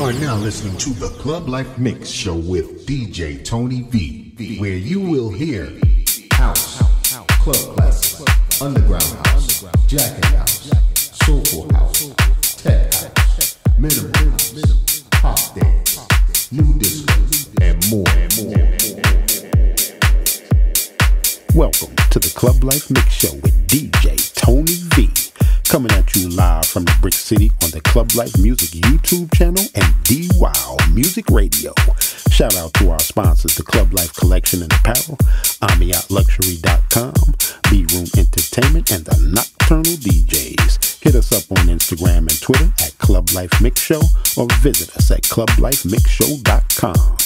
are now listening to the Club Life Mix Show with DJ Tony Vee, where you will hear house, club classics, underground house, jackin' house, soulful house, tech house, minimal house, pop dance, nu disco, and more. Welcome to the Club Life Mix Show with DJ. Coming at you live from the Brick City on the Club Life Music YouTube channel and D Wow Music Radio. Shout out to our sponsors, the Club Life Collection and Apparel, AmiatLuxury.com, B Room Entertainment, and the Nocturnal DJs. Hit us up on Instagram and Twitter at Club Life Mix Show or visit us at ClubLifeMixShow.com.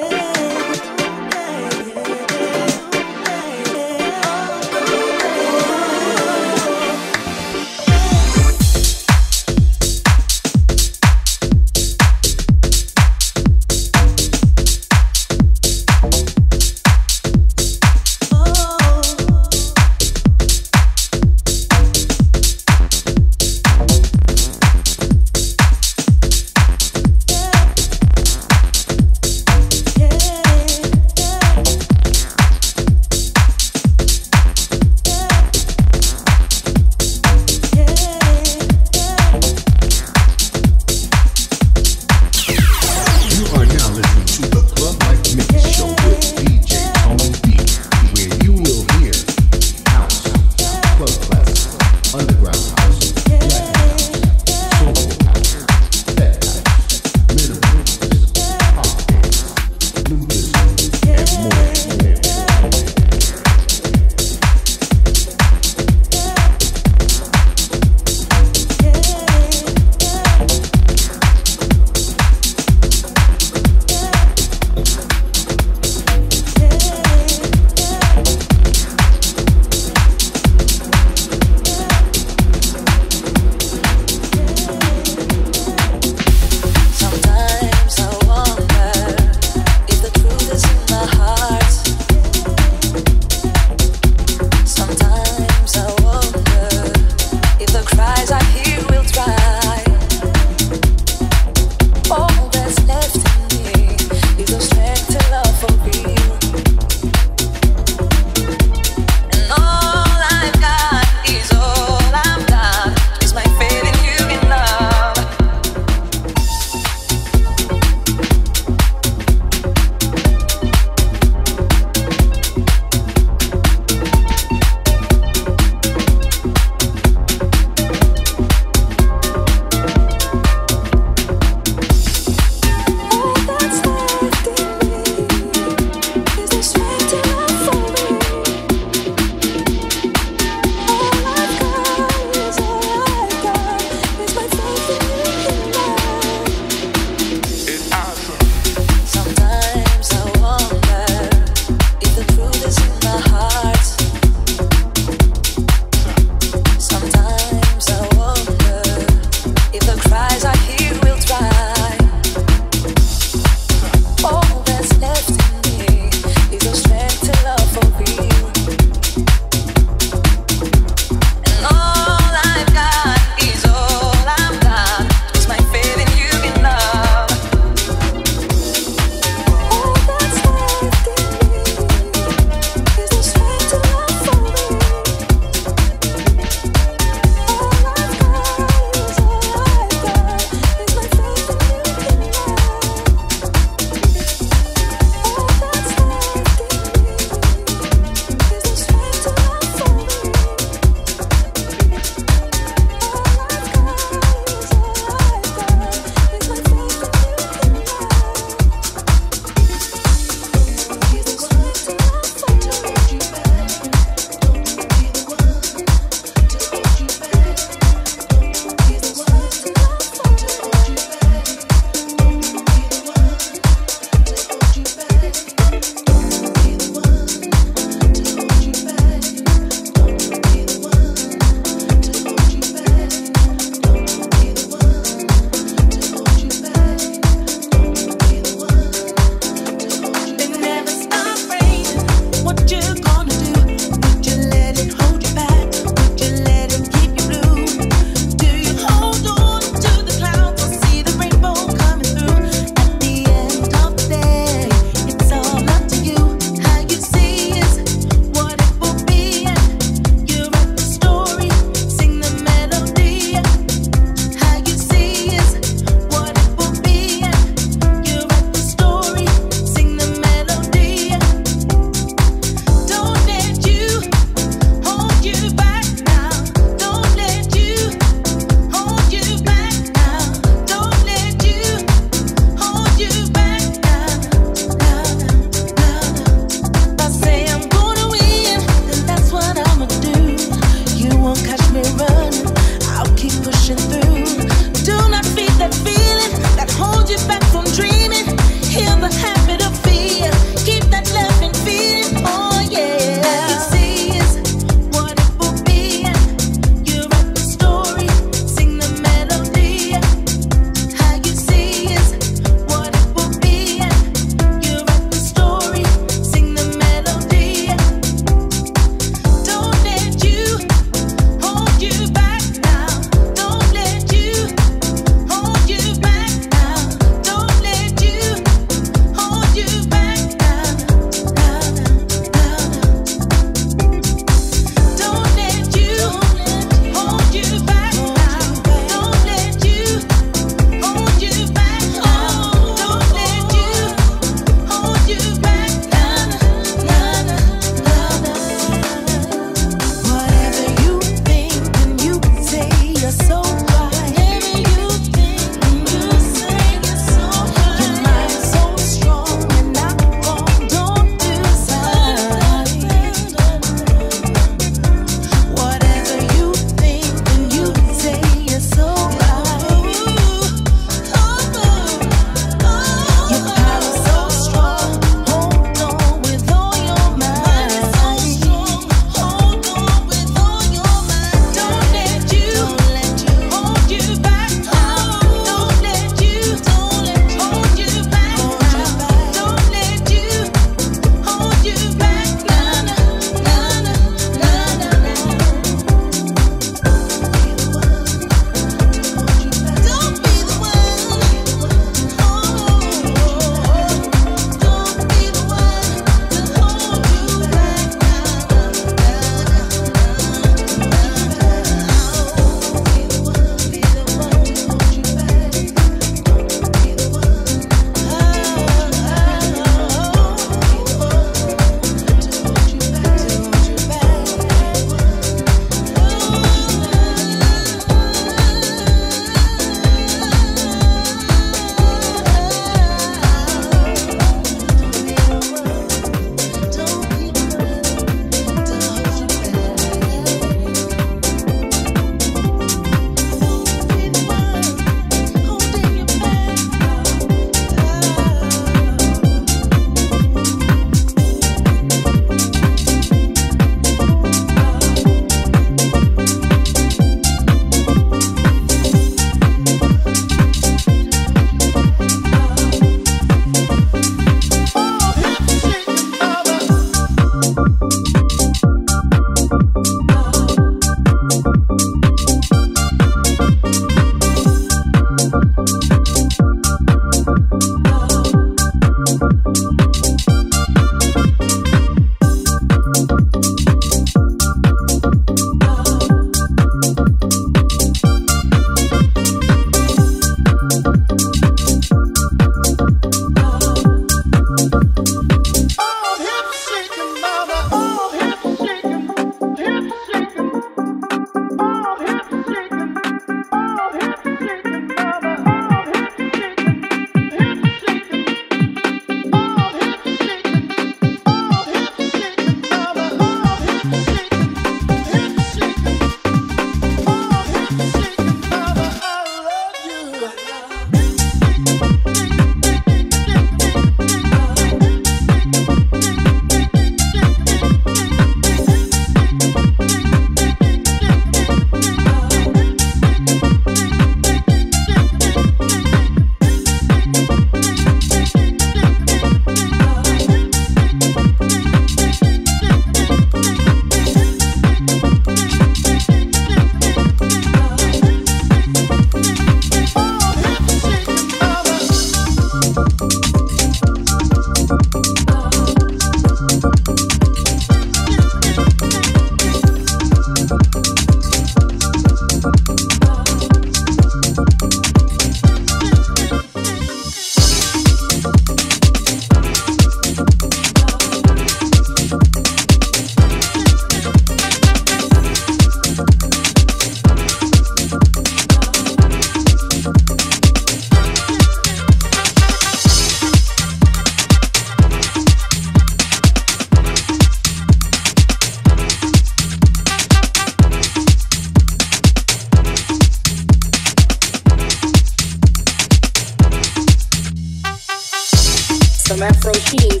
some afro sheen,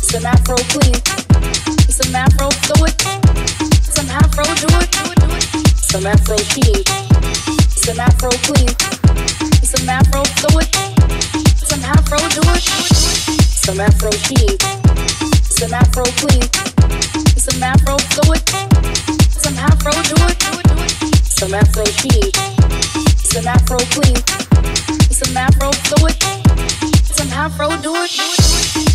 some afro queen, some afro fluid, some afro do it, some afro sheen, some afro queen, some afro fluid, some afro do it, some afro sheen, some afro queen, some afro fluid, some afro do it, some afro sheen, some afro queen, some afro fluid some afro do it.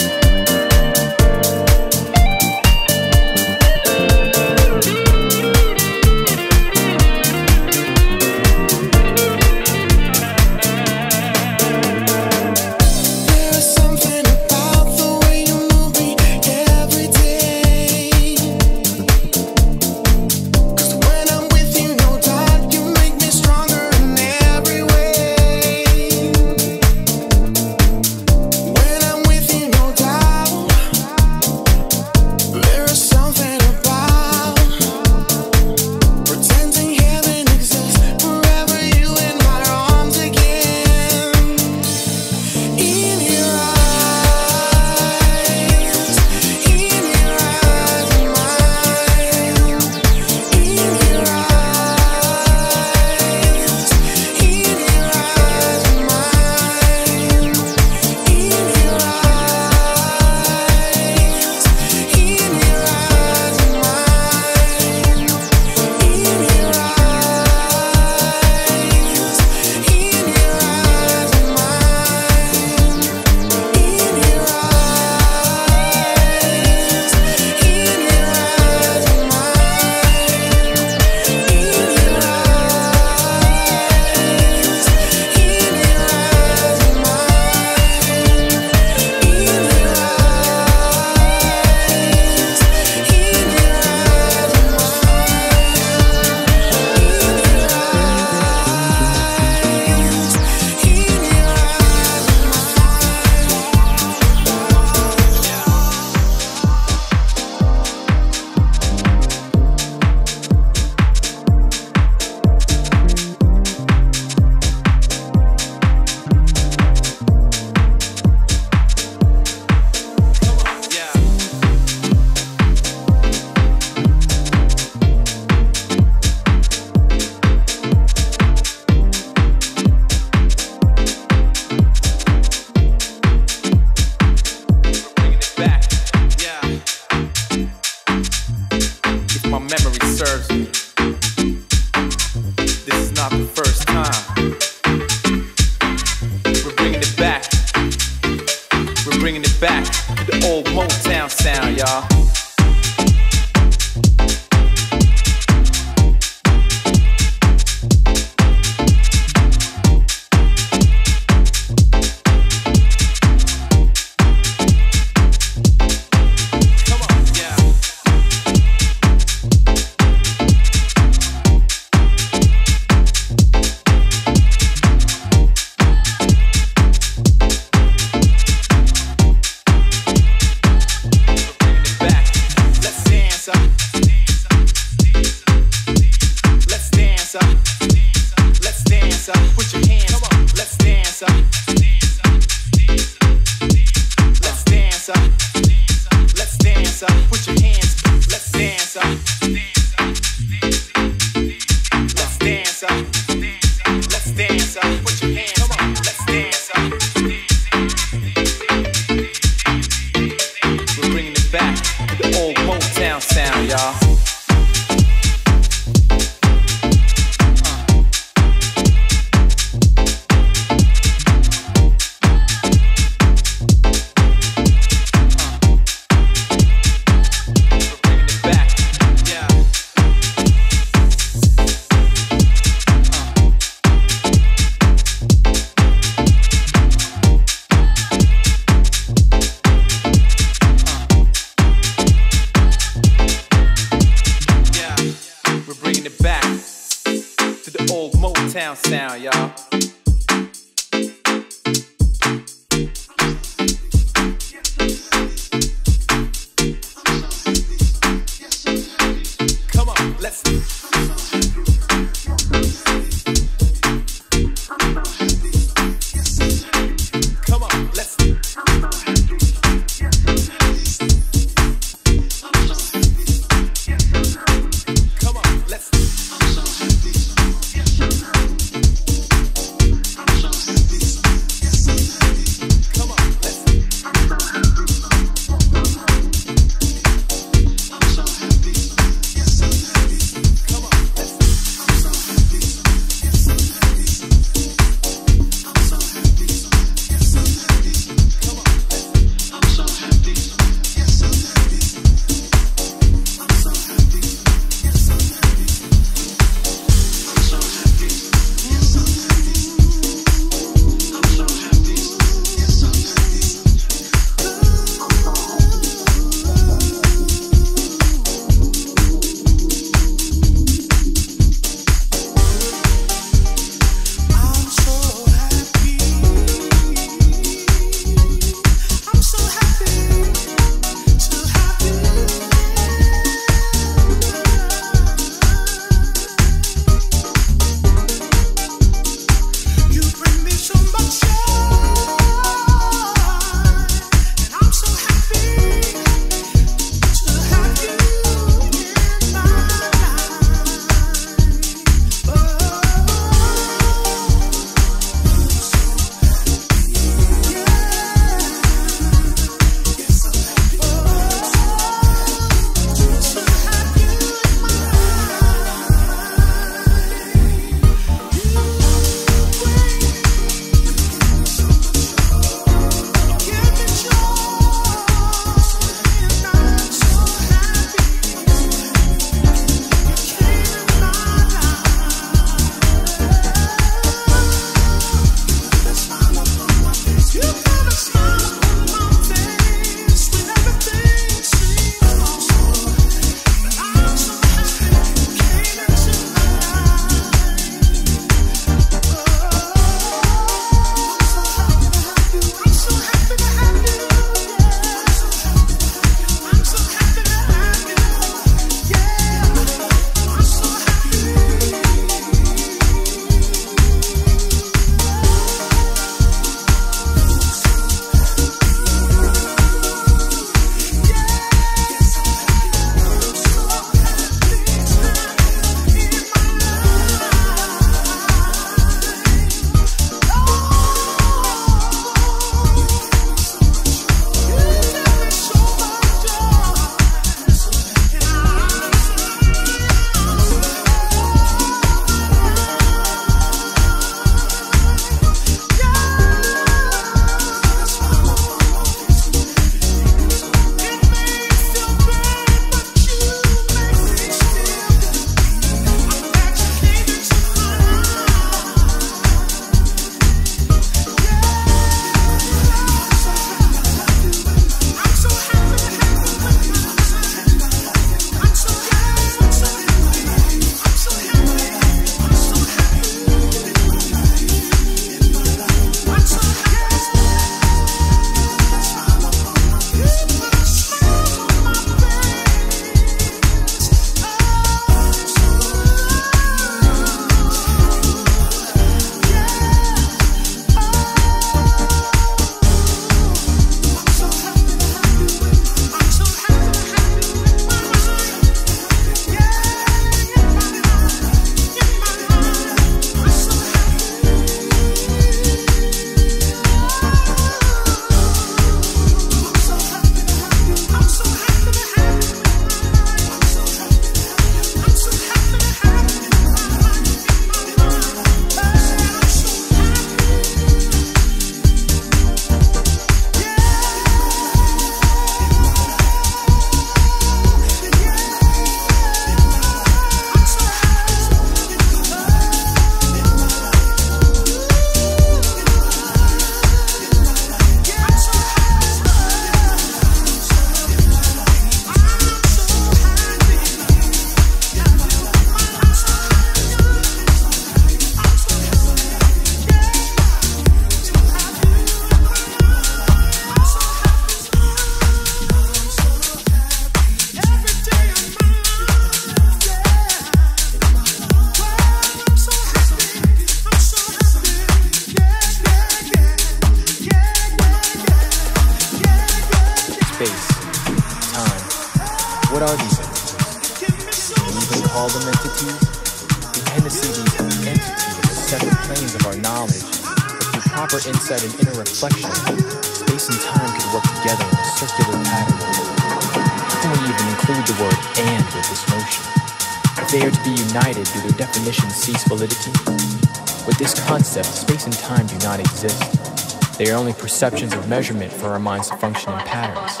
only perceptions of measurement for our minds to function in patterns.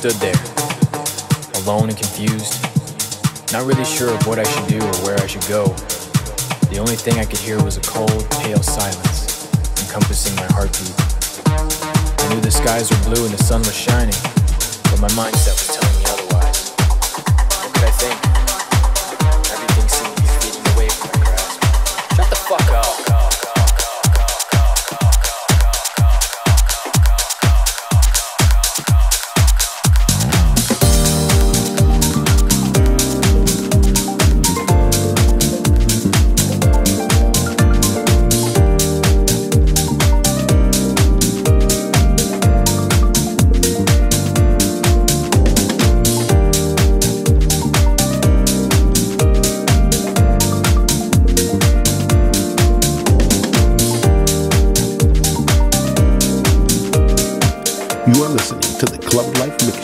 stood there, alone and confused, not really sure of what I should do or where I should go. The only thing I could hear was a cold, pale silence encompassing my heartbeat. I knew the skies were blue and the sun was shining, but my mindset was telling me. Club Life with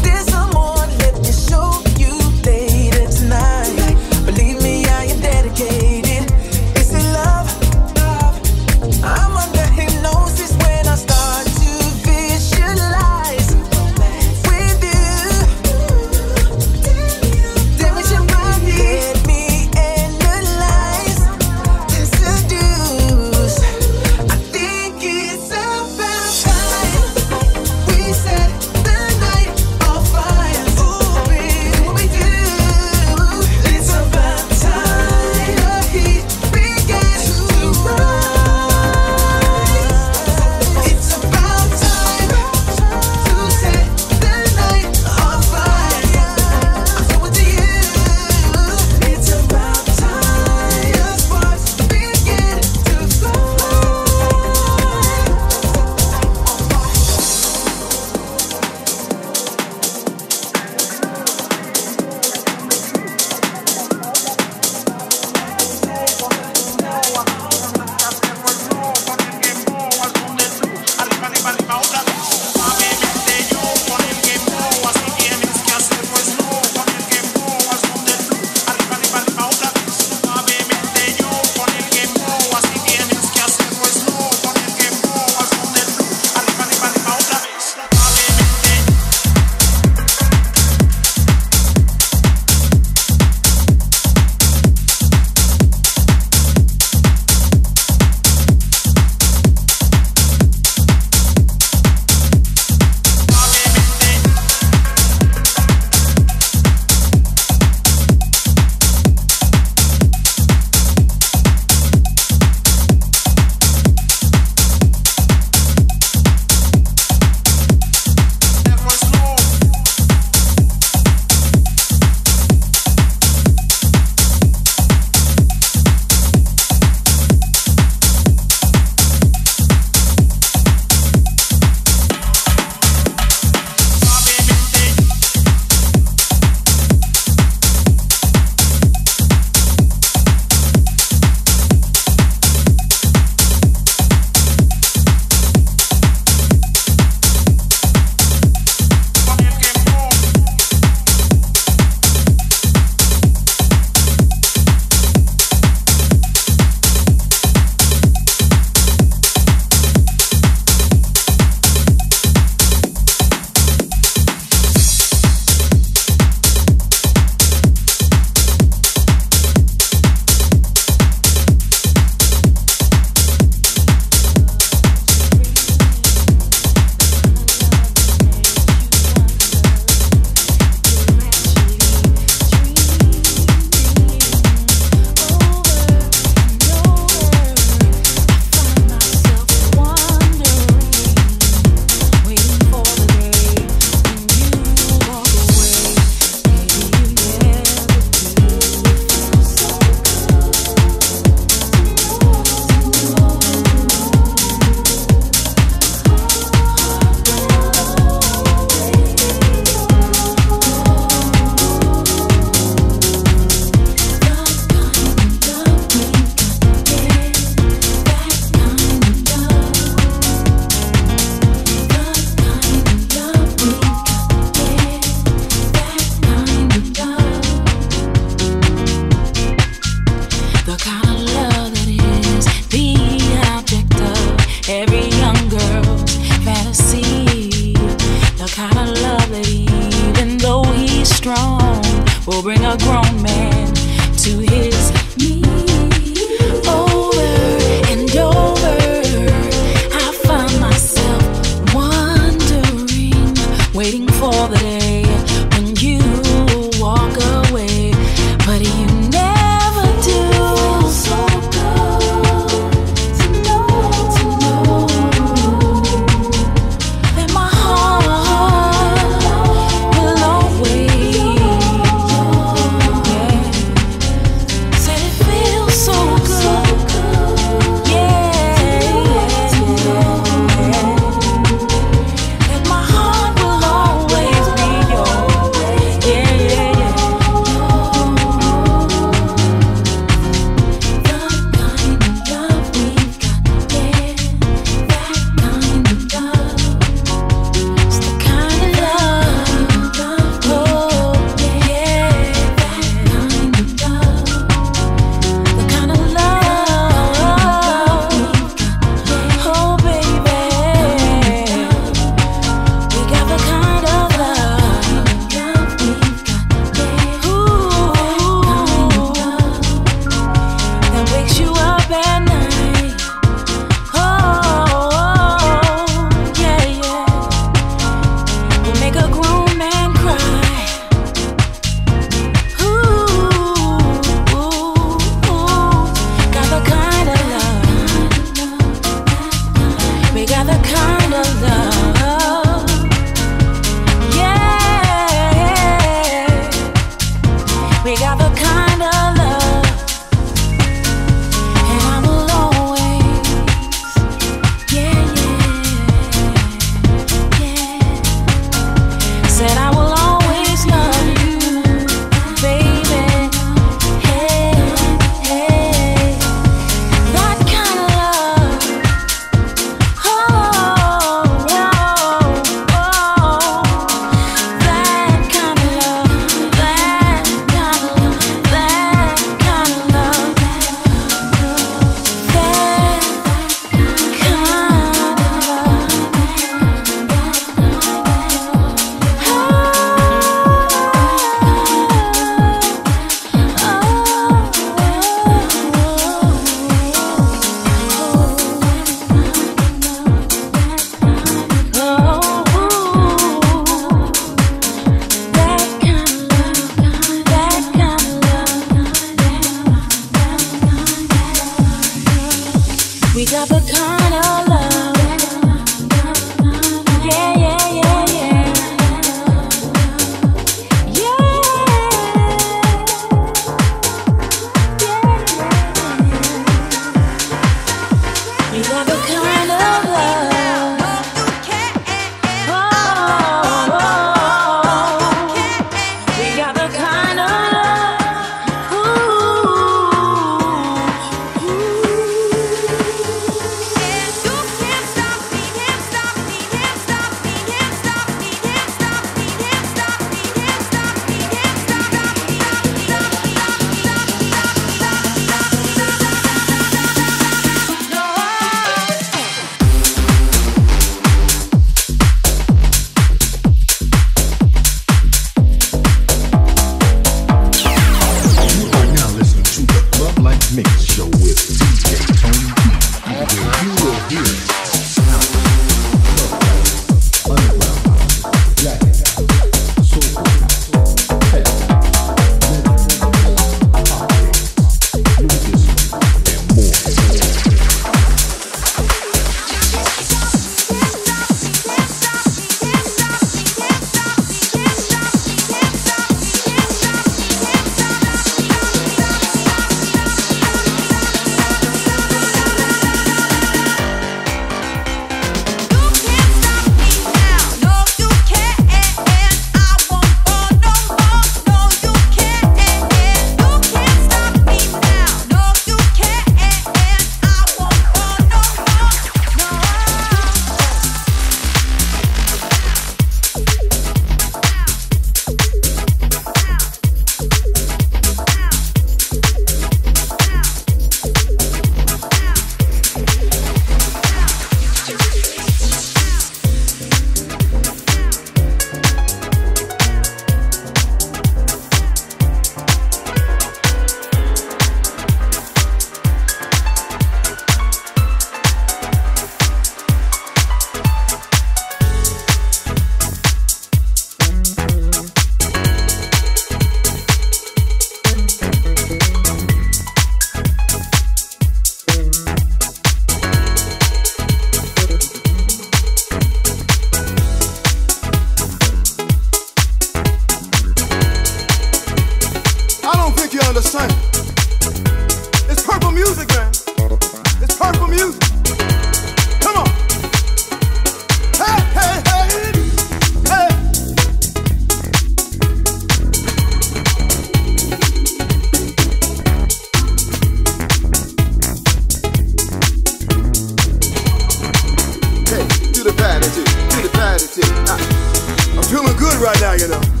right now, you know.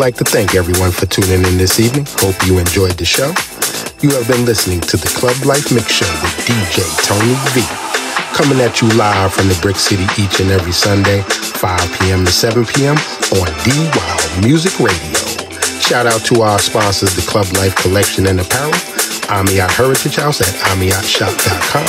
Like to thank everyone for tuning in this evening. Hope you enjoyed the show. You have been listening to the Clublife Mix Show with DJ Tony Vee. Coming at you live from the Brick City each and every Sunday, 5 p.m. to 7 p.m. on D Wow Music Radio. Shout out to our sponsors, the Clublife Collection and Apparel, Amiat Heritage House at AmiatShop.com,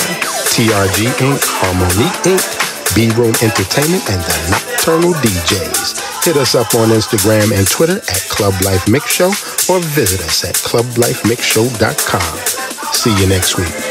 TRG Inc., Harmonique Inc., B-Room Entertainment, and the Nocturnal DJs. Hit us up on Instagram and Twitter at Club Life Mix Show or visit us at clublifemixshow.com. See you next week.